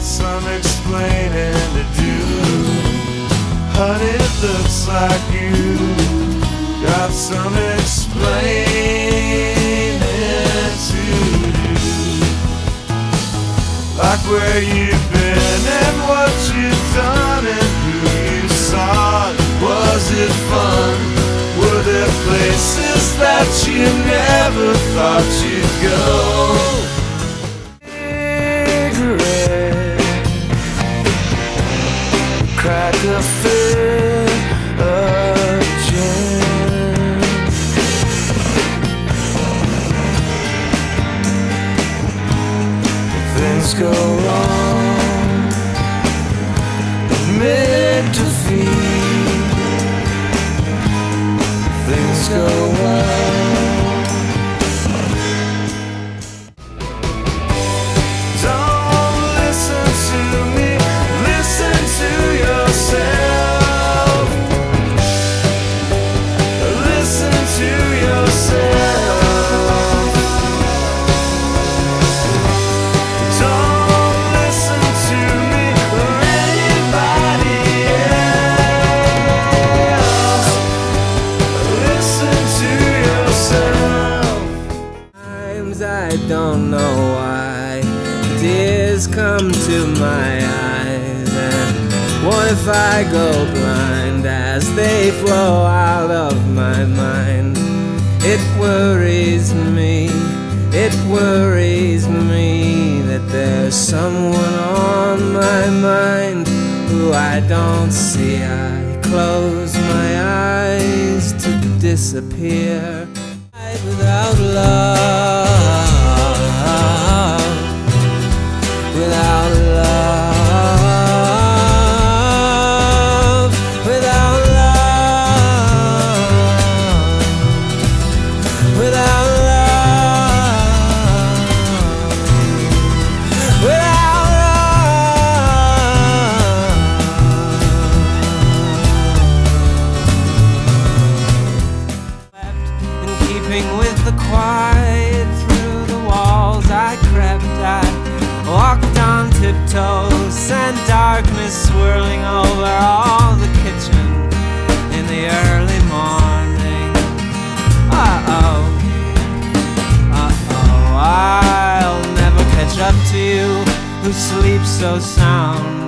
got some explaining to do. Honey, it looks like you got some explaining to do. Like where you've been and what you've done and who you saw. Was it fun? Were there places that you never thought you'd go? Go wrong, admit defeat. Things go well. Come to my eyes and what if I go blind as they flow out of my mind? It worries me it worries me that there's someone on my mind who I don't see. I close my eyes to disappear keeping with the quiet through the walls. I crept I walked on tiptoes and darkness swirling over all the kitchen in the early morning. Uh-oh Uh-oh I'll never catch up to you who sleeps so sound